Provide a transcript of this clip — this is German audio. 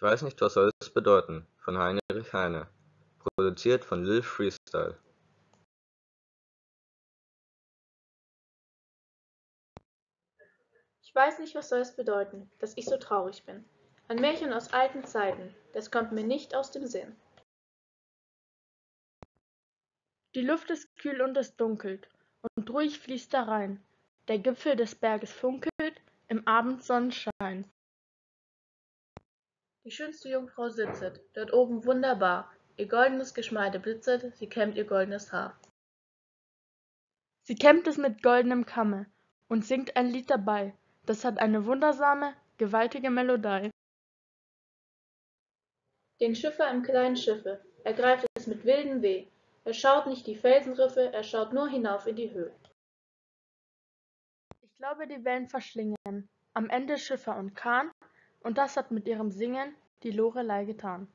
Ich weiß nicht, was soll es bedeuten von Heinrich Heine. Produziert von Lil Freestyle. Ich weiß nicht, was soll es bedeuten, dass ich so traurig bin. Ein Märchen aus alten Zeiten, das kommt mir nicht aus dem Sinn. Die Luft ist kühl und es dunkelt, und ruhig fließt der Rhein. Der Gipfel des Berges funkelt im Abendsonnenschein. Die schönste Jungfrau sitzet, dort oben wunderbar, ihr goldenes Geschmeide blitzet, sie kämmt ihr goldenes Haar. Sie kämmt es mit goldenem Kamme und singt ein Lied dabei, das hat eine wundersame, gewaltige Melodei. Den Schiffer im kleinen Schiffe ergreift es mit wildem Weh, er schaut nicht die Felsenriffe, er schaut nur hinauf in die Höhe. Ich glaube, die Wellen verschlingen am Ende Schiffer und Kahn, und das hat mit ihrem Singen die Lorelei getan.